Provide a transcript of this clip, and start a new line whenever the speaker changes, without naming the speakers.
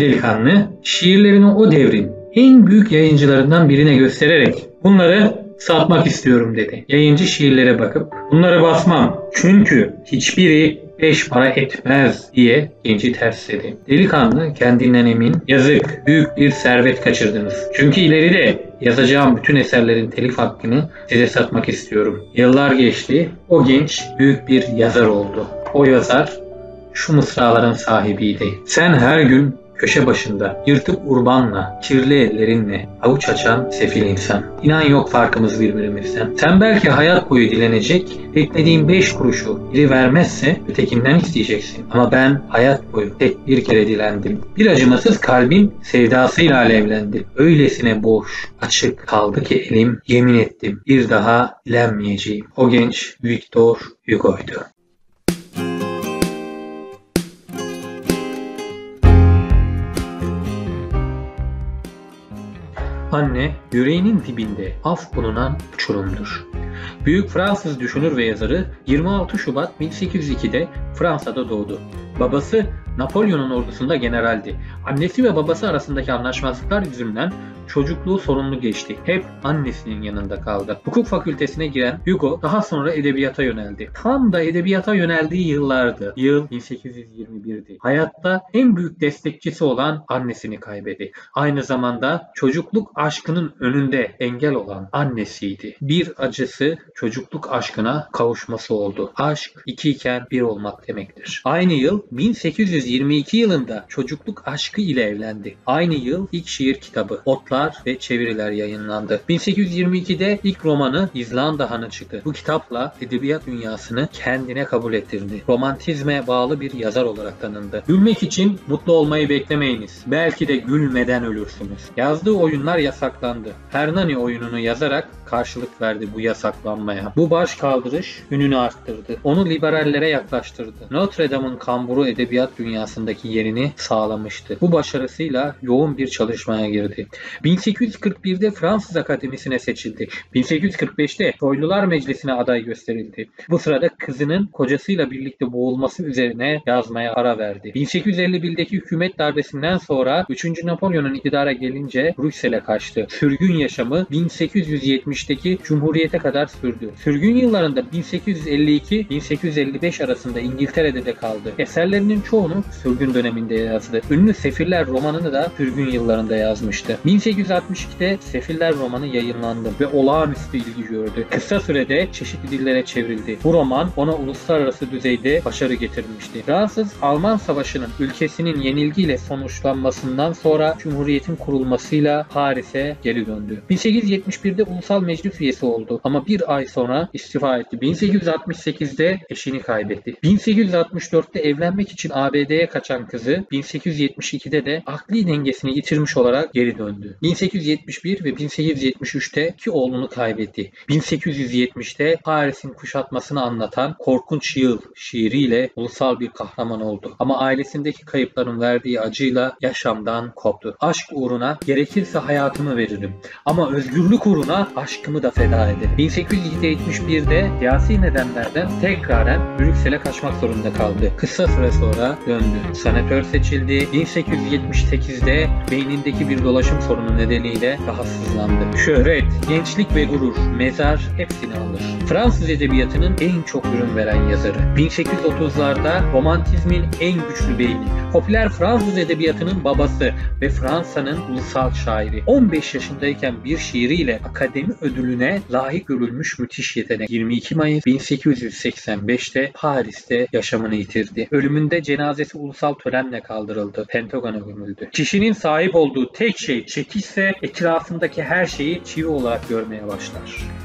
Delikanlı şiirlerini o devrin en büyük yayıncılarından birine göstererek bunları satmak istiyorum dedi. Yayıncı şiirlere bakıp bunları basmam çünkü hiçbiri beş para etmez diye genci tersledi. Delikanlı kendinden emin yazık büyük bir servet kaçırdınız. Çünkü ileride yazacağım bütün eserlerin telif hakkını size satmak istiyorum. Yıllar geçti o genç büyük bir yazar oldu. O yazar şu mısraların sahibiydi. Sen her gün köşe başında yırtık urbanla, kirli ellerinle avuç açan sefil insan. İnan yok farkımız birbirimizden. Sen belki hayat boyu dilenecek, beklediğin beş kuruşu biri vermezse ötekinden isteyeceksin. Ama ben hayat boyu tek bir kere dilendim. Bir acımasız kalbim sevdasıyla alevlendi. Öylesine boş, açık kaldı ki elim yemin ettim. Bir daha dilenmeyeceğim. O genç Victor Hugo'ydu. Anne, yüreğinin dibinde af bulunan uçurumdur. Büyük Fransız düşünür ve yazarı 26 Şubat 1802'de Fransa'da doğdu. Babası Napolyon'un ordusunda generaldi. Annesi ve babası arasındaki anlaşmazlıklar yüzünden çocukluğu sorunlu geçti. Hep annesinin yanında kaldı. Hukuk fakültesine giren Hugo daha sonra edebiyata yöneldi. Tam da edebiyata yöneldiği yıllardı. Yıl 1821'di. Hayatta en büyük destekçisi olan annesini kaybetti. Aynı zamanda çocukluk aşkının önünde engel olan annesiydi. Bir acısı çocukluk aşkına kavuşması oldu. Aşk ikiyken bir olmak demektir. Aynı yıl 1822 yılında çocukluk aşkı ile evlendi. Aynı yıl ilk şiir kitabı Otlar ve Çeviriler yayınlandı. 1822'de ilk romanı İzlanda Hanı çıktı. Bu kitapla edebiyat dünyasını kendine kabul ettirdi. Romantizme bağlı bir yazar olarak tanındı. Gülmek için mutlu olmayı beklemeyiniz. Belki de gülmeden ölürsünüz. Yazdığı oyunlar yasaklandı. Hernani oyununu yazarak karşılık verdi bu yasaklanmaya. Bu baş kaldırış ününü arttırdı. Onu liberallere yaklaştırdı. Notre Dame'ın kamburu edebiyat dünyasındaki yerini sağlamıştı. Bu başarısıyla yoğun bir çalışmaya girdi. 1841'de Fransız Akademisi'ne seçildi. 1845'te Soylular Meclisi'ne aday gösterildi. Bu sırada kızının kocasıyla birlikte boğulması üzerine yazmaya ara verdi. 1851'deki hükümet darbesinden sonra 3. Napolyon'un iktidara gelince Brüksel'e kaçtı. Sürgün yaşamı 1870'teki Cumhuriyete kadar sürdü. Sürgün yıllarında 1852-1855 arasında İngiltere'de de kaldı. Eserlerinin çoğunu sürgün döneminde yazdı. Ünlü Sefiller romanını da sürgün yıllarında yazmıştı. 1862'de Sefiller romanı yayınlandı ve olağanüstü ilgi gördü. Kısa sürede çeşitli dillere çevrildi. Bu roman ona uluslararası düzeyde başarı getirmişti. Fransız-Alman Savaşı'nın ülkesinin yenilgiyle sonuçlanmasından sonra Cumhuriyet'in kurulmasıyla Paris'e geri döndü. 1871'de Ulusal Meclis üyesi oldu ama bir ay sonra istifa etti. 1868'de eşini kaybetti. 1864'te evlenmek için ABD'ye kaçan kızı 1872'de de akli dengesini yitirmiş olarak geri döndü. 1871 ve 1873'te iki oğlunu kaybetti. 1870'te Paris'in kuşatmasını anlatan Korkunç Yıl şiiriyle ulusal bir kahraman oldu. Ama ailesindeki kayıpların verdiği acıyla yaşamdan koptu. Aşk uğruna gerekirse hayatımı veririm. Ama özgürlük uğruna aşkımı da feda ederim. 1871'de siyasi nedenlerden tekraren Brüksel'e kaçmak zorunda kaldı. Kısa süre sonra döndü. Senatör seçildi. 1878'de beynindeki bir dolaşım sorunu nedeniyle rahatsızlandı. Şöhret, gençlik ve gurur, mezar hepsini alır. Fransız edebiyatının en çok ürün veren yazarı. 1830'larda romantizmin en güçlü beyni. Popüler Fransız edebiyatının babası ve Fransa'nın ulusal şairi. 15 yaşındayken bir şiiriyle akademi ödülüne layık görülmüş müthiş yetenek. 22 Mayıs 1885'te Paris'te yaşamını yitirdi. Ölümünde cenazesi ulusal törenle kaldırıldı. Pentagon'a gömüldü. Kişinin sahip olduğu tek şey çekişse etrafındaki her şeyi çivi olarak görmeye başlar.